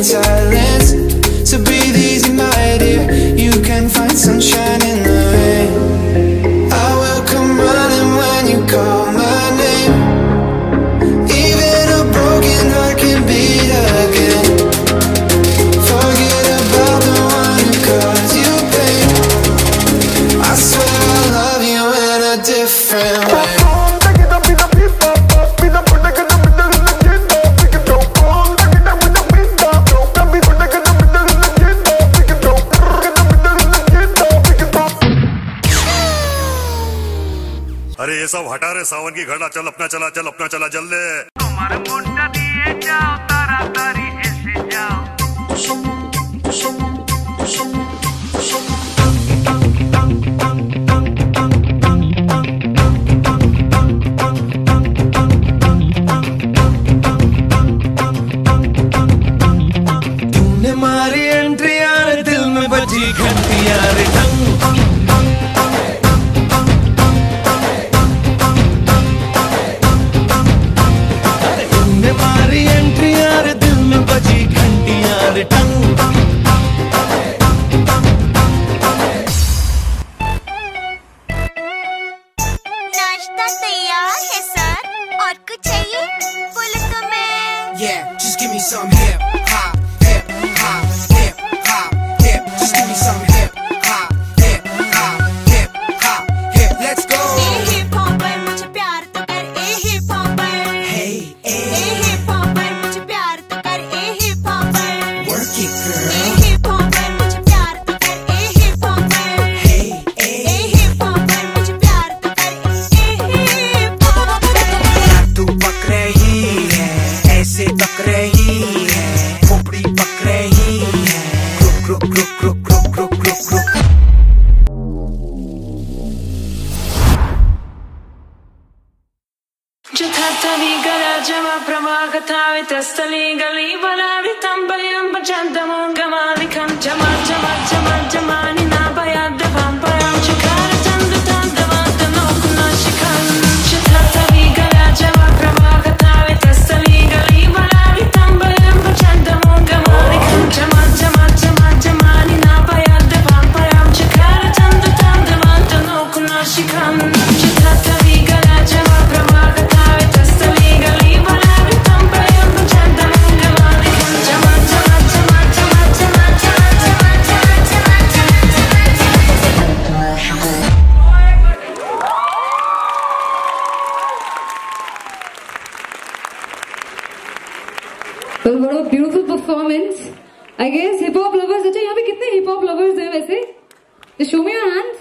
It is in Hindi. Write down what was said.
inside ये सब हटा रहे, सावन की घड़ा, चल अपना चला, चल अपना चला चल ले। तुम्हारे जाओ तारा तारी ऐसे जाओ। खाना तैयार है सर और कुछ चाहिए पुलक में Yeah, just give me some hip hop Trambalem, bajandam, gamalikam, jama, jama. तो बड़ा beautiful performance I guess hip hop lovers अच्छा यहाँ पे कितने हिप हॉप लवर्स हैं वैसे? Show me your hands